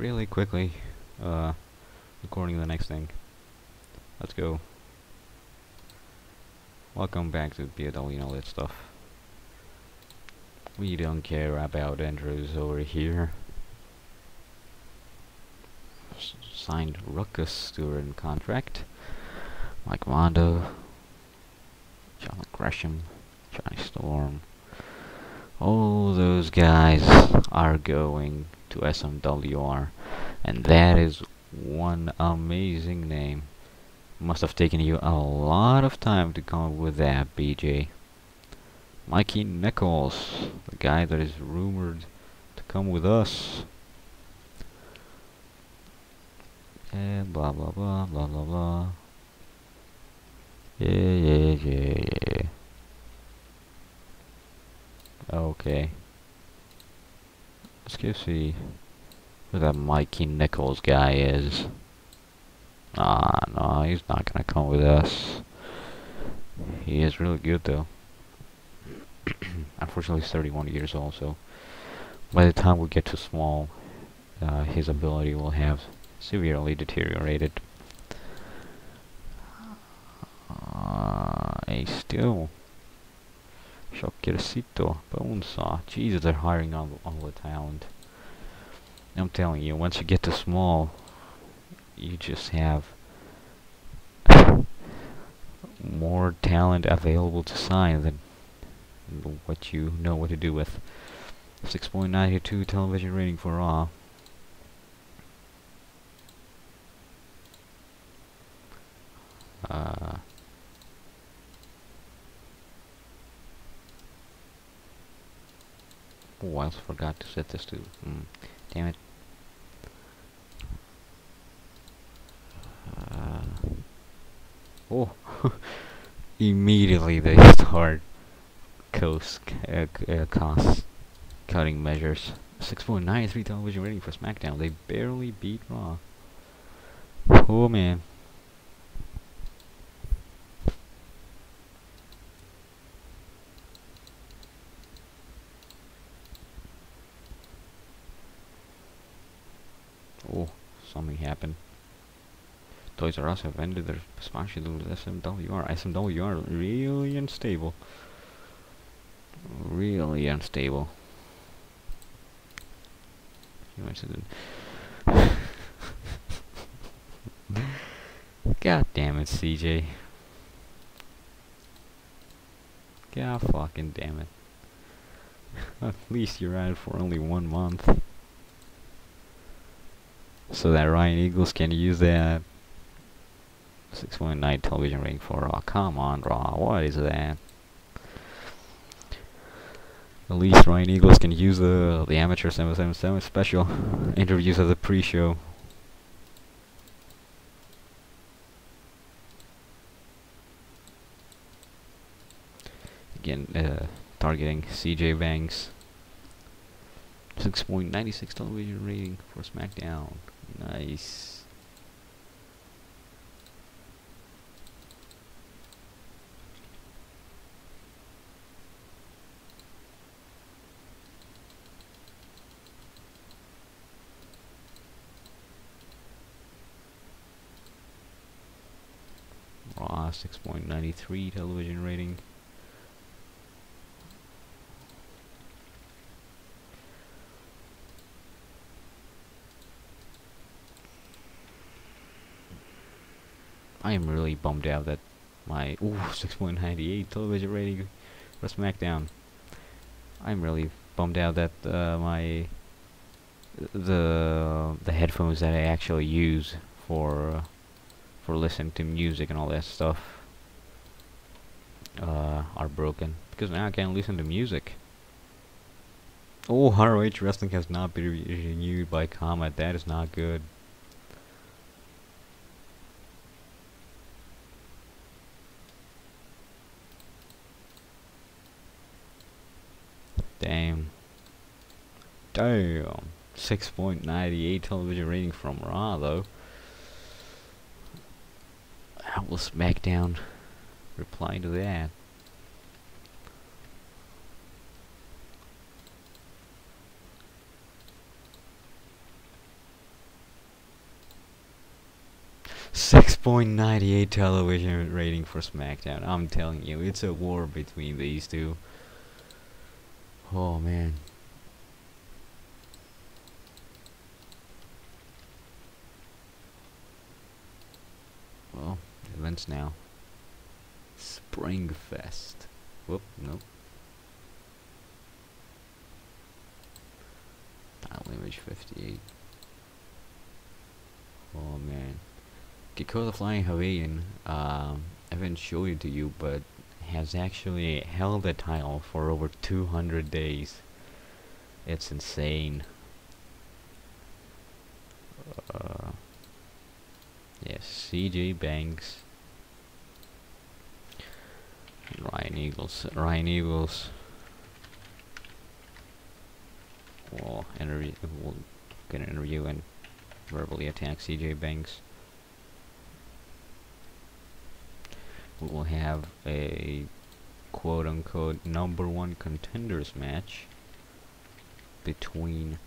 really quickly uh, recording the next thing. Let's go. Welcome back to BW and all that stuff. We don't care about Andrews over here. S signed Ruckus student contract. Mike Mondo, John Gresham, Johnny Storm. All those guys are going to SMWR, and that is one amazing name. Must have taken you a lot of time to come up with that, BJ. Mikey Nichols, the guy that is rumored to come with us. And blah blah blah blah blah blah. Yeah, yeah, yeah, yeah. Okay. Let's go see who that Mikey Nichols guy is. Ah, no, he's not gonna come with us. He is really good though. Unfortunately, he's 31 years old, so by the time we get to small, uh, his ability will have severely deteriorated. Uh, a still. Shockercito, Bonesaw. Jesus, they're hiring all, all the talent. I'm telling you, once you get to small, you just have more talent available to sign than what you know what to do with. 6.92 television rating for Raw. Oh, I also forgot to set this to. Mm, damn it. Uh, oh, immediately they start coast uh, uh, cost cutting measures. 6.93 television rating for SmackDown. They barely beat Raw. Oh man. Oh, something happened. Toys R Us have ended their sponsorship with SMWR. SMWR really unstable. Really unstable. You mentioned God damn it, CJ. God fucking damn it. At least you're at it for only one month. So that Ryan Eagles can use that 6.9 television rating for Raw. Come on, Raw. What is that? At least Ryan Eagles can use the the amateur 777 special interviews of the pre-show. Again, uh, targeting CJ Banks. 6.96 television rating for SmackDown. Nice. Raw 6.93 television rating. I am really bummed out that my ooh 6.98 television rating for SmackDown. I'm really bummed out that uh, my the the headphones that I actually use for uh, for listening to music and all that stuff uh, are broken because now I can't listen to music. Oh, ROH Wrestling has not been renewed by Comet. That is not good. Damn. Damn. 6.98 television rating from Raw, though. How will SmackDown reply to that? 6.98 television rating for SmackDown. I'm telling you, it's a war between these two. Oh man. Well, now. Springfest. Whoop, nope. Title image 58. Oh man. Dakota Flying Hawaiian, um, I haven't showed it to you, but has actually held the title for over 200 days. It's insane. Uh, yes, CJ Banks. Ryan Eagles. Ryan Eagles. Will interview. Will get an interview and verbally attack CJ Banks. We will have a quote unquote number one contenders match between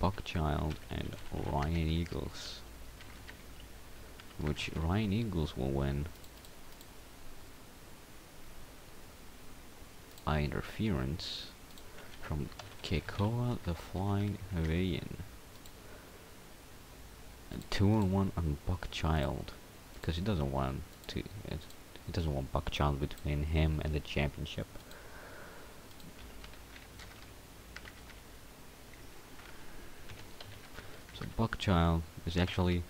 Buckchild and Ryan Eagles. Which Ryan Eagles will win by interference from Keikoa the Flying Hawaiian. And two on one on Buckchild because he doesn't want to. It, he doesn't want Buckchild between him and the championship. So Buckchild is actually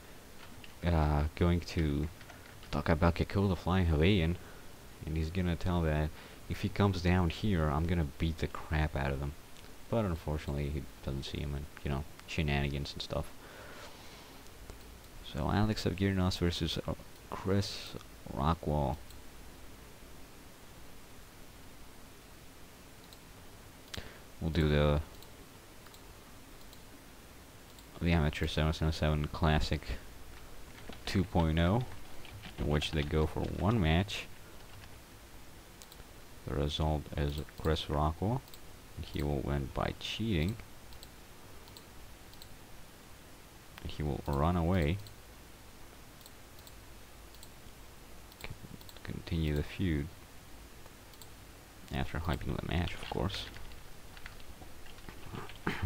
uh, going to talk about Keikoa the Flying Hawaiian, and he's gonna tell that if he comes down here, I'm gonna beat the crap out of him. But unfortunately, he doesn't see him, and you know, shenanigans and stuff. So Alex Avgirnos versus uh, Chris Rockwell. We'll do the the Amateur 777 Classic 2.0, in which they go for one match. The result is Chris Rockwell. He will win by cheating. He will run away. continue the feud. After hyping the match, of course.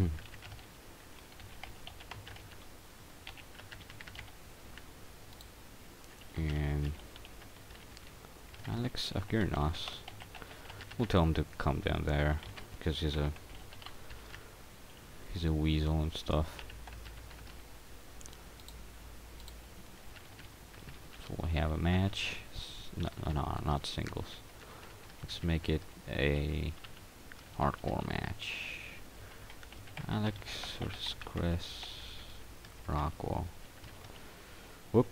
and Alex Avgirnos. We'll tell him to come down there because he's a he's a weasel and stuff. So we'll have a match. No, no, not singles. Let's make it a hardcore match. Alex versus Chris Rockwell. Whoop.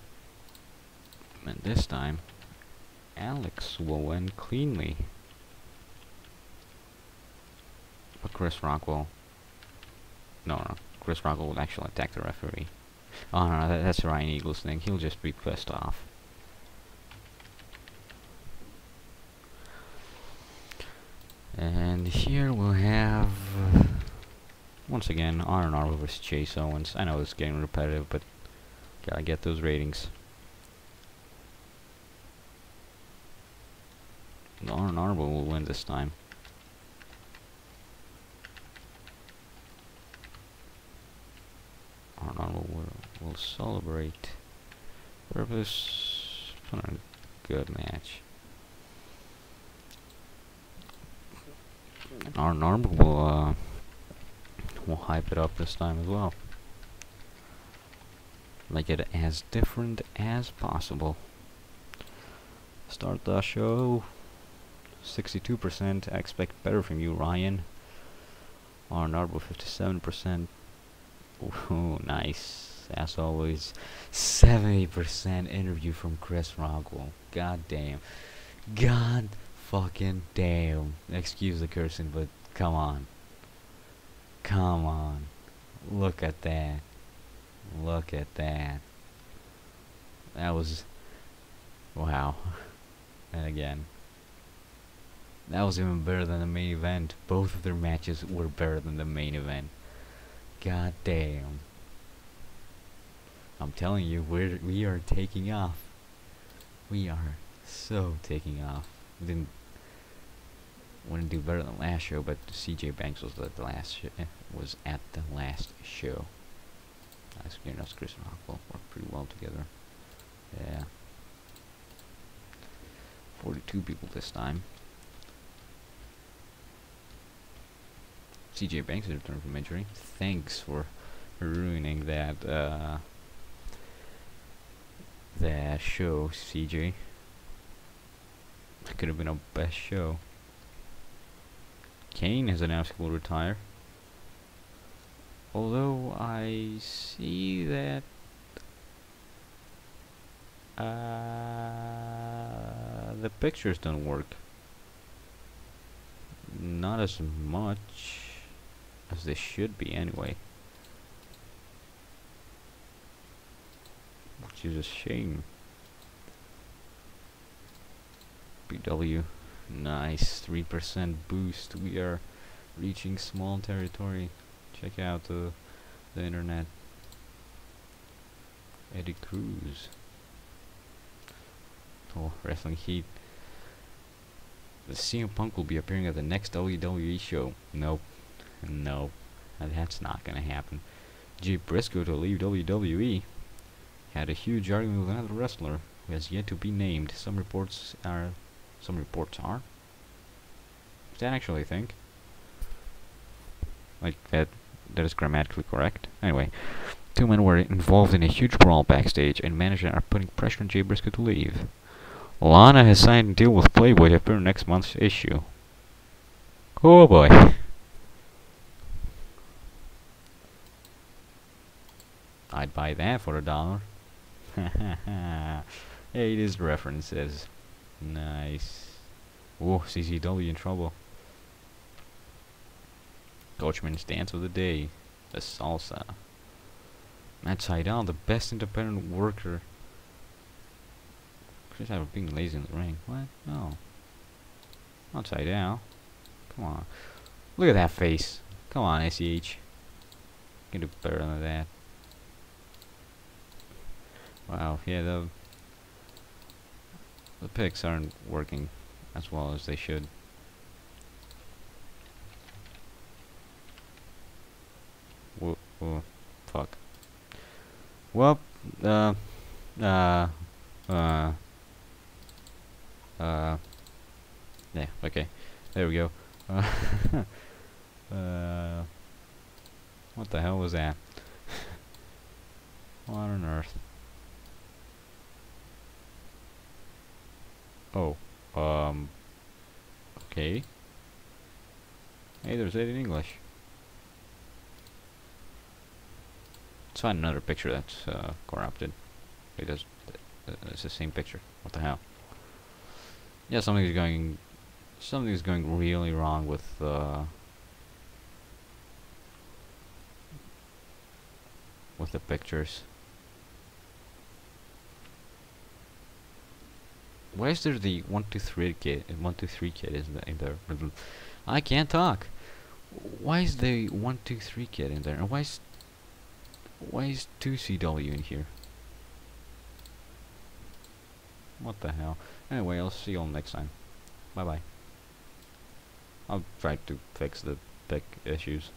And this time, Alex will win cleanly. But Chris Rockwell... No, no. Chris Rockwell will actually attack the referee. Oh no, that, that's Ryan Eagles thing. He'll just be pissed off. And here we'll have... Once again, R&R versus Chase Owens. I know it's getting repetitive, but gotta get those ratings. R&R will win this time. R&R will, celebrate. Purpose, put on a good match. Our normal will uh, will hype it up this time as well. Make it as different as possible. Start the show. 62%. I expect better from you, Ryan. Our Narbo 57%. Ooh, nice. As always, 70% interview from Chris Rockwell. God damn. God fucking damn. Excuse the cursing, but come on. Come on. Look at that. Look at that. That was... Wow. and again. That was even better than the main event. Both of their matches were better than the main event. God damn. I'm telling you, we're we are taking off. We are so taking off. We didn't wouldn't do better than last show, but CJ Banks was at the last eh, was at the last show. Nice, you know, Chris and Rockwell work pretty well together. Yeah. 42 people this time. CJ Banks has returned from injury. Thanks for ruining that uh, that show, CJ. That could have been a best show. Kane has announced he will retire. Although I see that uh, the pictures don't work. Not as much as they should be anyway. Which is a shame. BW. Nice. 3% boost. We are reaching small territory. Check out the, the internet. Eddie Cruz. Oh, Wrestling Heat. The CM Punk will be appearing at the next WWE show. Nope. Nope. That's not gonna happen. Jay Briscoe to leave WWE had a huge argument with another wrestler who has yet to be named. Some reports are some reports are. That actually a thing? Like that that is grammatically correct. Anyway, two men were involved in a huge brawl backstage and management are putting pressure on Jay Briscoe to leave. Lana has signed a deal with Playboy to appear next month's issue. Oh boy. I'd buy that for a dollar. hey, these references. Nice. Oh, CCW in trouble. Coachman's dance of the day. The salsa. Matt Sydal, the best independent worker. Chris ever being lazy in the ring. What? No. Not Sydal. Come on. Look at that face. Come on, SEH. Can do better than that. Wow, yeah, the the picks aren't working as well as they should. Whoa, whoa, fuck. Well, uh, uh, uh, uh, yeah, okay, there we go. Uh, uh, what the hell was that? what on earth? Oh, um, okay. Hey, there's it in English. Let's find another picture that's uh, corrupted. It does. Uh, it's the same picture. What the hell? Yeah, something's going. Something's going really wrong with. Uh, with the pictures. Why is there the one two three kid and one two three kid is in there? I can't talk. Why is the one two three kid in there? And why is why is two CW in here? What the hell? Anyway, I'll see you all next time. Bye bye. I'll try to fix the tech issues.